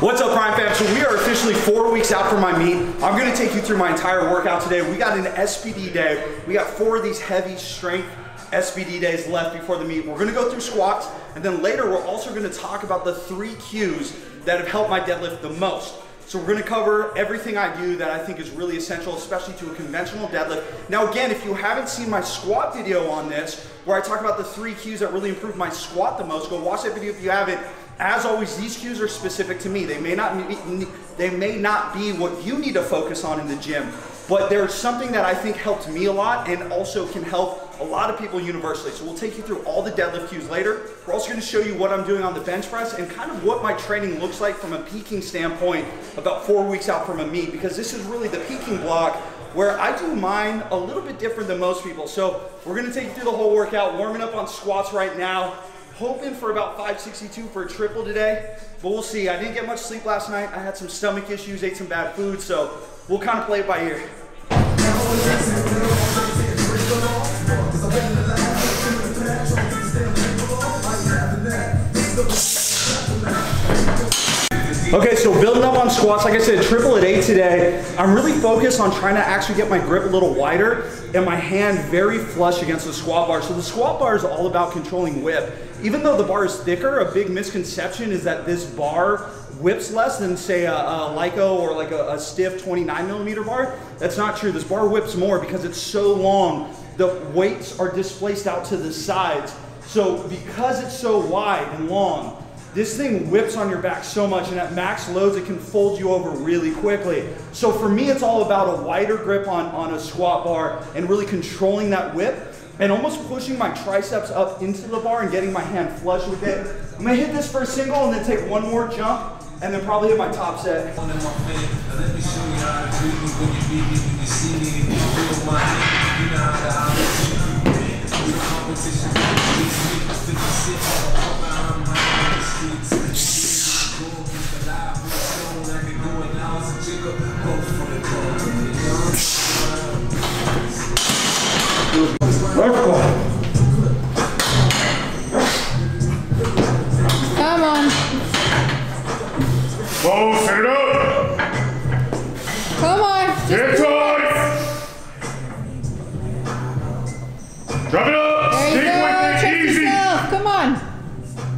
What's up, Prime fam? So we are officially four weeks out from my meet. I'm gonna take you through my entire workout today. We got an SBD day. We got four of these heavy strength SBD days left before the meet. We're gonna go through squats, and then later we're also gonna talk about the three cues that have helped my deadlift the most. So we're gonna cover everything I do that I think is really essential, especially to a conventional deadlift. Now again, if you haven't seen my squat video on this, where I talk about the three cues that really improved my squat the most, go watch that video if you haven't. As always, these cues are specific to me. They may not be, they may not be what you need to focus on in the gym, but there's something that I think helped me a lot and also can help a lot of people universally. So we'll take you through all the deadlift cues later. We're also gonna show you what I'm doing on the bench press and kind of what my training looks like from a peaking standpoint about four weeks out from a meet because this is really the peaking block where I do mine a little bit different than most people. So we're gonna take you through the whole workout, warming up on squats right now hoping for about 562 for a triple today, but we'll see. I didn't get much sleep last night. I had some stomach issues, ate some bad food, so we'll kind of play it by ear. Okay, so building up on squats, like I said, triple at eight today. I'm really focused on trying to actually get my grip a little wider and my hand very flush against the squat bar. So the squat bar is all about controlling whip. Even though the bar is thicker, a big misconception is that this bar whips less than say a, a Eleiko or like a, a stiff 29 millimeter bar. That's not true. This bar whips more because it's so long. The weights are displaced out to the sides. So because it's so wide and long, this thing whips on your back so much, and at max loads, it can fold you over really quickly. So for me, it's all about a wider grip on, on a squat bar and really controlling that whip and almost pushing my triceps up into the bar and getting my hand flush with it. I'm gonna hit this first single and then take one more jump and then probably hit my top set.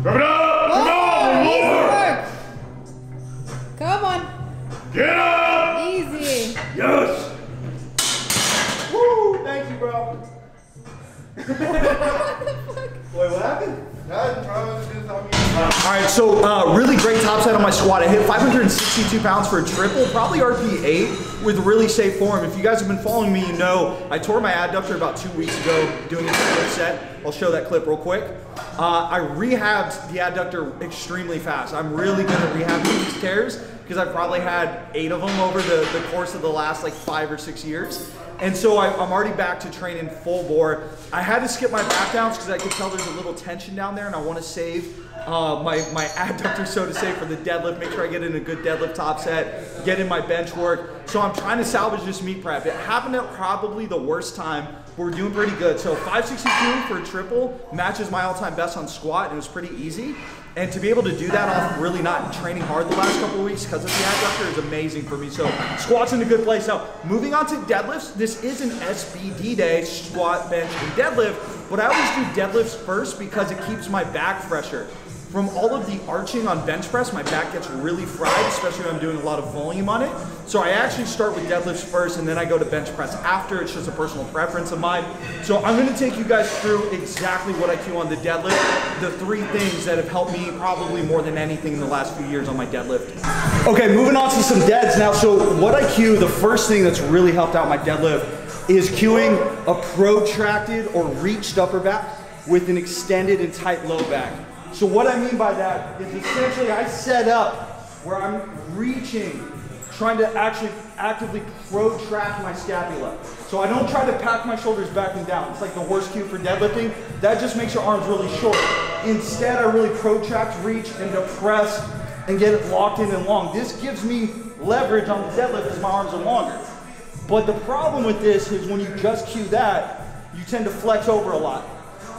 Drop it up! Come on! easy work. Come on. Get up! Easy. Yes! Woo! Thank you, bro. Wait, what happened? All right, so uh, really great top set on my squat. I hit 562 pounds for a triple, probably RPE 8 with really safe form. If you guys have been following me, you know I tore my adductor about two weeks ago doing a split set. I'll show that clip real quick. Uh, I rehabbed the adductor extremely fast. I'm really good at rehabbing these tears because I've probably had eight of them over the, the course of the last like five or six years. And so I, I'm already back to training full bore. I had to skip my back downs because I could tell there's a little tension down there and I want to save uh, my, my adductor, so to say, for the deadlift. Make sure I get in a good deadlift top set, get in my bench work. So I'm trying to salvage this meet prep. It happened at probably the worst time, but we're doing pretty good. So 562 for a triple matches my all-time best on squat and it was pretty easy. And to be able to do that off really not training hard the last couple weeks because of the adductor is amazing for me. So squats in a good place. Now, moving on to deadlifts, this is an SBD day, squat, bench, and deadlift, but I always do deadlifts first because it keeps my back fresher. From all of the arching on bench press, my back gets really fried, especially when I'm doing a lot of volume on it. So I actually start with deadlifts first and then I go to bench press after. It's just a personal preference of mine. So I'm gonna take you guys through exactly what I do on the deadlift, the three things that have helped me probably more than anything in the last few years on my deadlift. Okay, moving on to some deads now. So what I cue, the first thing that's really helped out my deadlift is cueing a protracted or reached upper back with an extended and tight low back. So what I mean by that is essentially I set up where I'm reaching, trying to actually actively protract my scapula. So I don't try to pack my shoulders back and down. It's like the worst cue for deadlifting. That just makes your arms really short. Instead, I really protract, reach, and depress and get it locked in and long. This gives me leverage on the deadlift because my arms are longer. But the problem with this is when you just cue that, you tend to flex over a lot.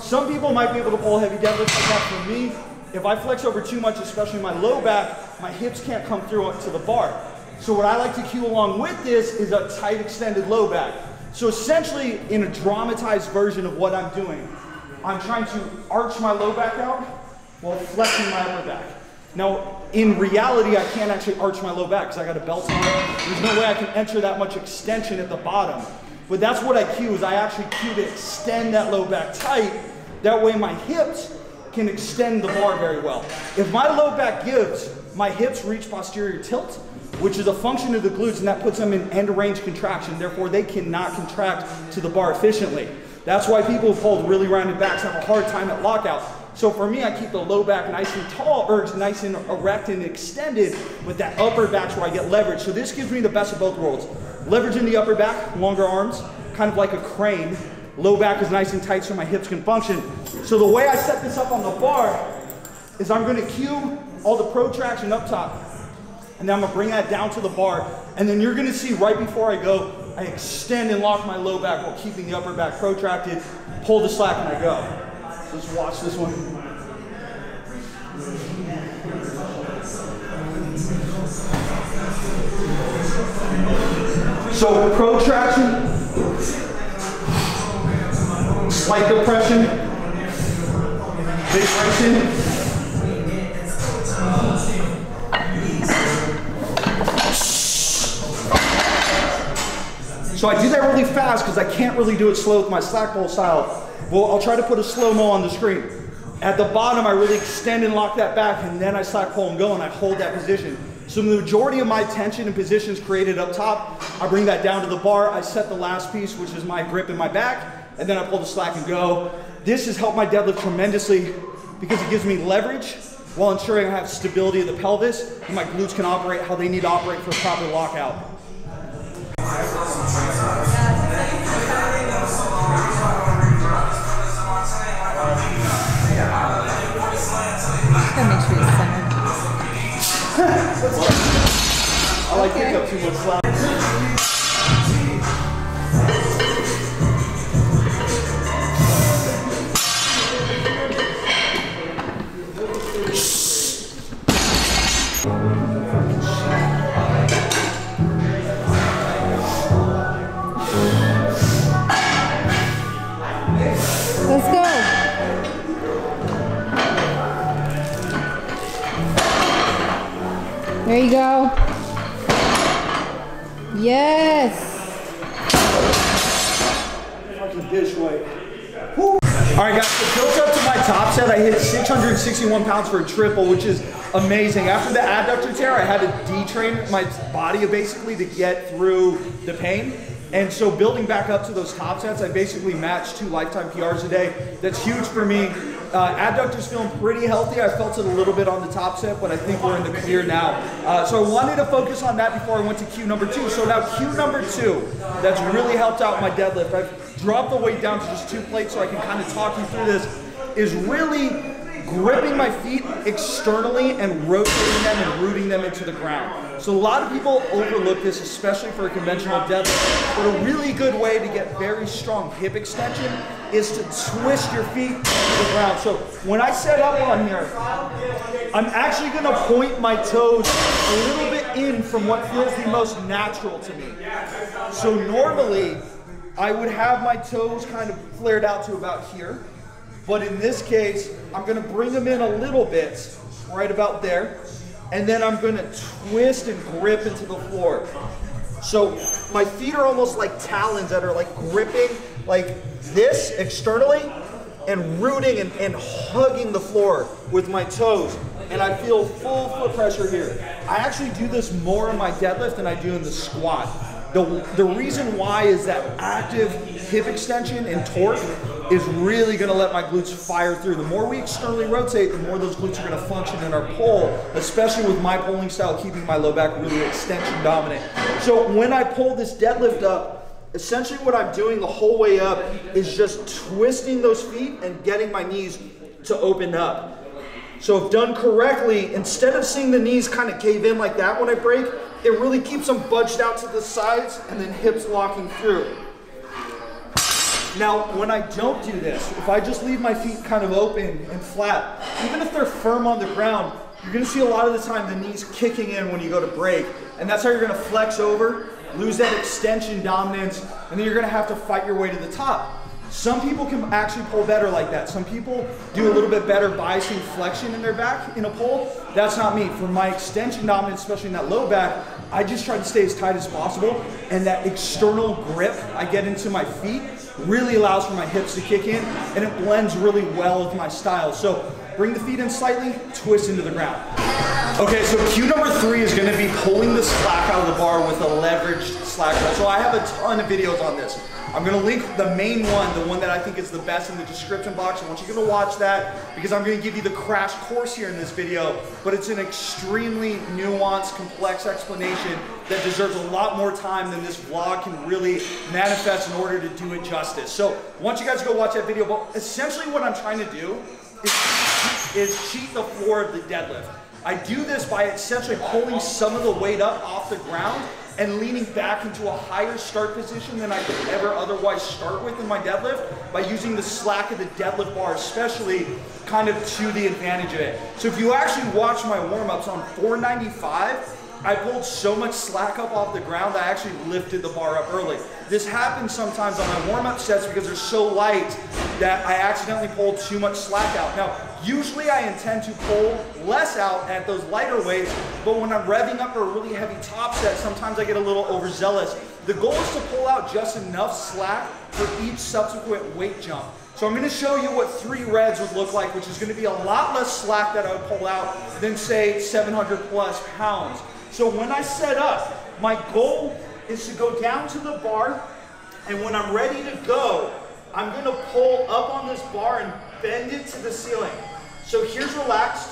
Some people might be able to pull heavy deadlifts like that. For me, if I flex over too much, especially my low back, my hips can't come through to the bar. So what I like to cue along with this is a tight extended low back. So essentially, in a dramatized version of what I'm doing, I'm trying to arch my low back out while flexing my upper back. Now, in reality, I can't actually arch my low back because I got a belt on. There's no way I can enter that much extension at the bottom. But that's what I cue is I actually cue to extend that low back tight. That way my hips can extend the bar very well. If my low back gives, my hips reach posterior tilt, which is a function of the glutes, and that puts them in end range contraction. Therefore, they cannot contract to the bar efficiently. That's why people who hold really rounded backs have a hard time at lockout. So for me, I keep the low back nice and tall, or nice and erect and extended, with that upper back's where I get leverage. So this gives me the best of both worlds. Leverage in the upper back, longer arms, kind of like a crane. Low back is nice and tight so my hips can function. So the way I set this up on the bar is I'm gonna cue all the protraction up top, and then I'm gonna bring that down to the bar, and then you're gonna see right before I go, I extend and lock my low back while keeping the upper back protracted, pull the slack and I go. Let's watch this one. So protraction, slight depression, big. So I do that really fast because I can't really do it slow with my slack pull style. Well, I'll try to put a slow-mo on the screen. At the bottom, I really extend and lock that back, and then I slack pull and go, and I hold that position. So the majority of my tension and positions created up top, I bring that down to the bar, I set the last piece, which is my grip in my back, and then I pull the slack and go. This has helped my deadlift tremendously because it gives me leverage while ensuring I have stability of the pelvis, and my glutes can operate how they need to operate for a proper lockout. There you go. Yes. All right, guys, so built up to my top set, I hit 661 pounds for a triple, which is amazing. After the adductor tear, I had to detrain my body basically to get through the pain. And so building back up to those top sets, I basically matched two lifetime PRs a day. That's huge for me. Uh, adductors feeling pretty healthy. I felt it a little bit on the top set, but I think we're in the clear now. Uh, so I wanted to focus on that before I went to cue number two. So now cue number two, that's really helped out my deadlift. I've dropped the weight down to just two plates so I can kind of talk you through this, is really gripping my feet externally and rotating them and rooting them into the ground. So a lot of people overlook this, especially for a conventional deadlift, but a really good way to get very strong hip extension is to twist your feet to the ground. So when I set up on here, I'm actually gonna point my toes a little bit in from what feels the most natural to me. So normally, I would have my toes kind of flared out to about here. But in this case, I'm gonna bring them in a little bit, right about there. And then I'm gonna twist and grip into the floor. So my feet are almost like talons that are like gripping like this externally and rooting and, and hugging the floor with my toes. And I feel full foot pressure here. I actually do this more in my deadlift than I do in the squat. The, the reason why is that active hip extension and torque is really gonna let my glutes fire through. The more we externally rotate, the more those glutes are gonna function in our pull, especially with my pulling style, keeping my low back really extension dominant. So when I pull this deadlift up, essentially what I'm doing the whole way up is just twisting those feet and getting my knees to open up. So if done correctly, instead of seeing the knees kind of cave in like that when I break, it really keeps them budged out to the sides and then hips locking through. Now, when I don't do this, if I just leave my feet kind of open and flat, even if they're firm on the ground, you're gonna see a lot of the time the knees kicking in when you go to break, and that's how you're gonna flex over, lose that extension dominance, and then you're gonna have to fight your way to the top. Some people can actually pull better like that. Some people do a little bit better biasing flexion in their back in a pull. That's not me. For my extension dominance, especially in that low back, I just try to stay as tight as possible. And that external grip I get into my feet really allows for my hips to kick in and it blends really well with my style. So bring the feet in slightly, twist into the ground. Okay, so cue number three is gonna be pulling the slack out of the bar with a leveraged slack. So I have a ton of videos on this. I'm gonna link the main one, the one that I think is the best in the description box. I want you to watch that because I'm gonna give you the crash course here in this video, but it's an extremely nuanced, complex explanation that deserves a lot more time than this vlog can really manifest in order to do it justice. So I want you guys to go watch that video, but essentially what I'm trying to do is, is cheat the floor of the deadlift. I do this by essentially pulling some of the weight up off the ground and leaning back into a higher start position than I could ever otherwise start with in my deadlift by using the slack of the deadlift bar, especially kind of to the advantage of it. So if you actually watch my warm-ups on 495, I pulled so much slack up off the ground, I actually lifted the bar up early. This happens sometimes on my warm-up sets because they're so light that I accidentally pulled too much slack out. Now, usually I intend to pull less out at those lighter weights, but when I'm revving up for a really heavy top set, sometimes I get a little overzealous. The goal is to pull out just enough slack for each subsequent weight jump. So I'm gonna show you what three reds would look like, which is gonna be a lot less slack that I would pull out than say 700 plus pounds. So when I set up, my goal is to go down to the bar, and when I'm ready to go, I'm gonna pull up on this bar and bend it to the ceiling. So here's relaxed,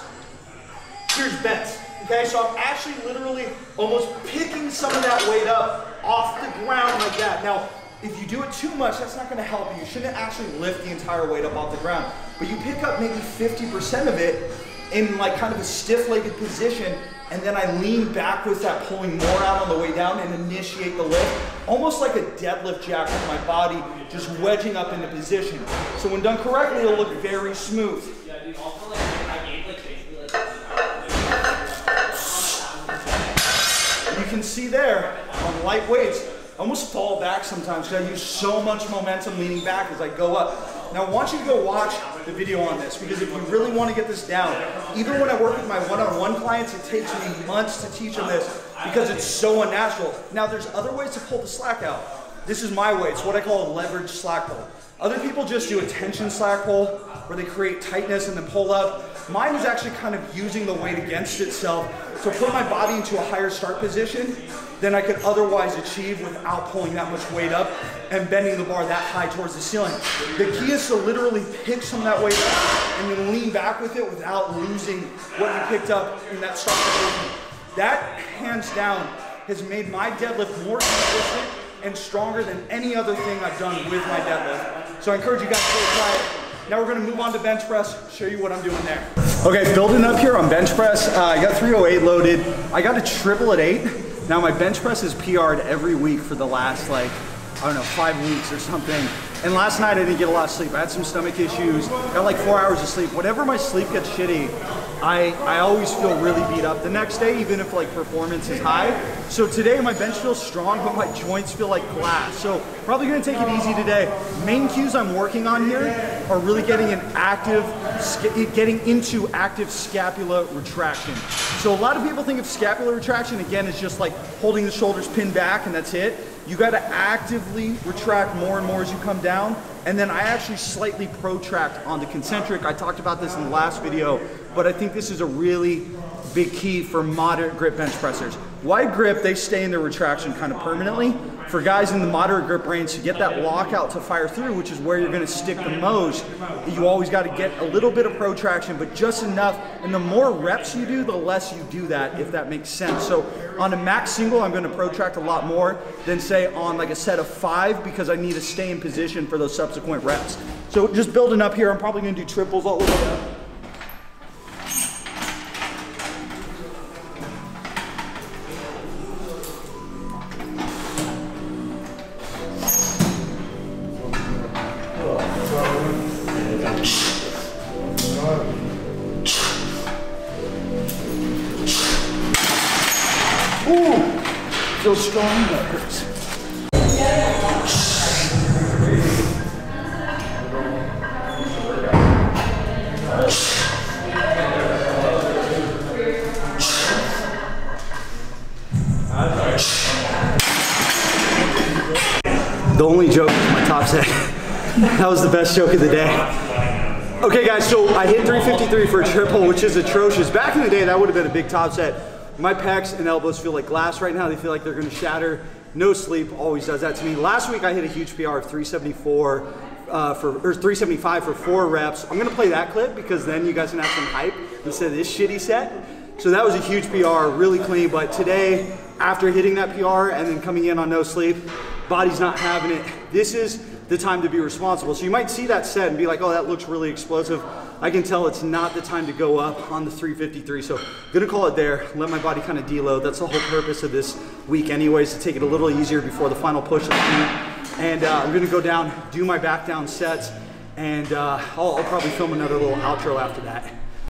here's bent. Okay, so I'm actually literally almost picking some of that weight up off the ground like that. Now, if you do it too much, that's not gonna help you. You shouldn't actually lift the entire weight up off the ground. But you pick up maybe 50% of it in like kind of a stiff-legged position and then I lean back with that pulling more out on the way down and initiate the lift, almost like a deadlift jack with my body just wedging up into position. So when done correctly, it'll look very smooth. See there on light weights, I almost fall back sometimes because I use so much momentum leaning back as I go up. Now I want you to go watch the video on this because if you really want to get this down, even when I work with my one-on-one -on -one clients, it takes me months to teach them this because it's so unnatural. Now there's other ways to pull the slack out. This is my way, it's what I call a leverage slack pull. Other people just do a tension slack pull where they create tightness and then pull up. Mine is actually kind of using the weight against itself to put my body into a higher start position than I could otherwise achieve without pulling that much weight up and bending the bar that high towards the ceiling. The key is to literally pick some of that weight up and then lean back with it without losing what you picked up in that start position. That, hands down, has made my deadlift more consistent and stronger than any other thing I've done with my deadlift. So I encourage you guys to try it. Now we're gonna move on to bench press, show you what I'm doing there. Okay, building up here on bench press, uh, I got 308 loaded. I got a triple at eight. Now my bench press is PR'd every week for the last like, I don't know, five weeks or something. And last night I didn't get a lot of sleep. I had some stomach issues, got like four hours of sleep. Whenever my sleep gets shitty, I, I always feel really beat up the next day, even if like performance is high. So today my bench feels strong, but my joints feel like glass. So probably gonna take it easy today. Main cues I'm working on here are really getting an active, getting into active scapula retraction. So a lot of people think of scapular retraction, again, is just like holding the shoulders pinned back and that's it. You gotta actively retract more and more as you come down. And then I actually slightly protract on the concentric. I talked about this in the last video, but I think this is a really big key for moderate grip bench pressers. Wide grip, they stay in their retraction kind of permanently. For guys in the moderate grip range to get that lockout to fire through, which is where you're gonna stick the most, you always gotta get a little bit of protraction, but just enough. And the more reps you do, the less you do that, if that makes sense. So on a max single, I'm gonna protract a lot more than say on like a set of five because I need to stay in position for those subsequent reps. So just building up here, I'm probably gonna do triples all the way up. Strong, hurts. The only joke is my top set. that was the best joke of the day. Okay, guys, so I hit 353 for a triple, which is atrocious. Back in the day, that would have been a big top set. My pecs and elbows feel like glass right now. They feel like they're gonna shatter. No sleep always does that to me. Last week, I hit a huge PR of 374 uh, for or 375 for four reps. I'm gonna play that clip because then you guys can have some hype instead of this shitty set. So that was a huge PR, really clean. But today, after hitting that PR and then coming in on no sleep, body's not having it. This is the time to be responsible. So you might see that set and be like, oh, that looks really explosive. I can tell it's not the time to go up on the 353. So I'm gonna call it there, let my body kind of deload. That's the whole purpose of this week anyways, to take it a little easier before the final push. And uh, I'm gonna go down, do my back down sets, and uh, I'll, I'll probably film another little outro after that.